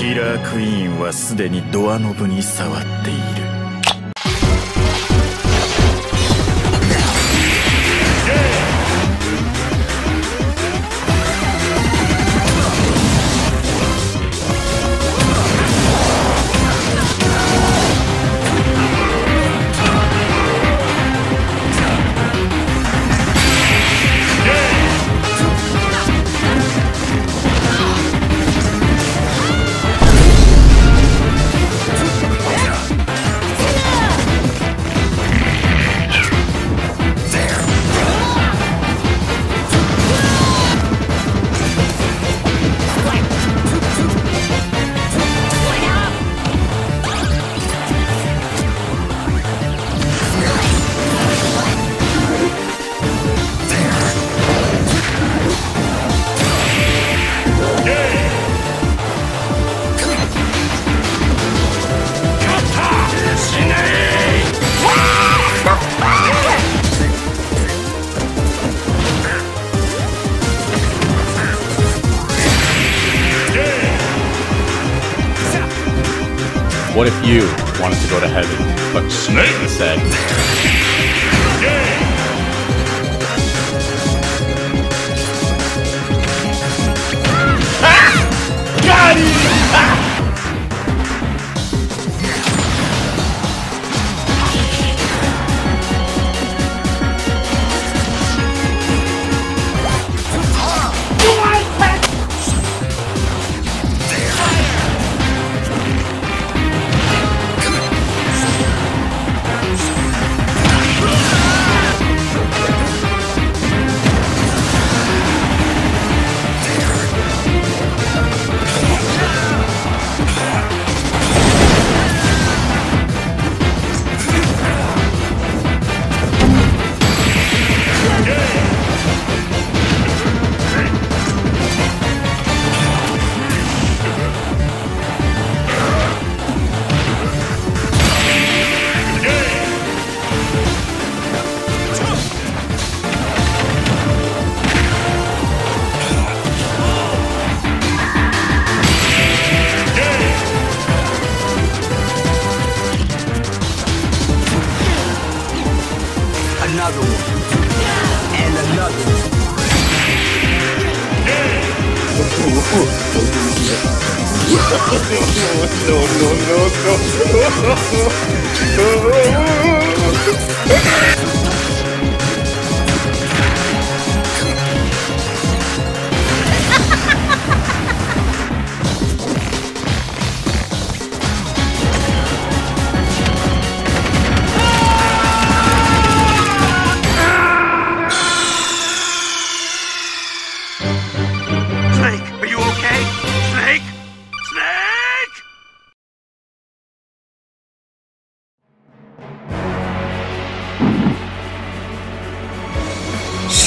キラークイーンはすでにドアノブに触っている。What if you wanted to go to heaven, but Snake said, another one, and another one. Snake,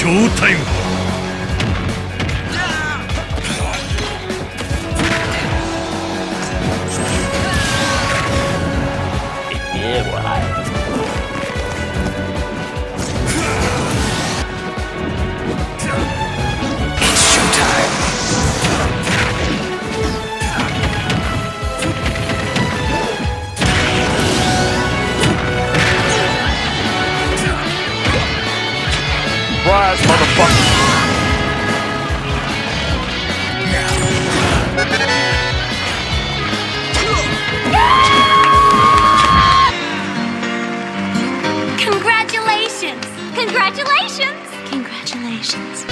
ショータイム Surprise, motherfucker! Congratulations! Congratulations! Congratulations.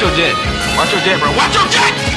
Watch your jet. Watch your jet, bro. Watch your jet!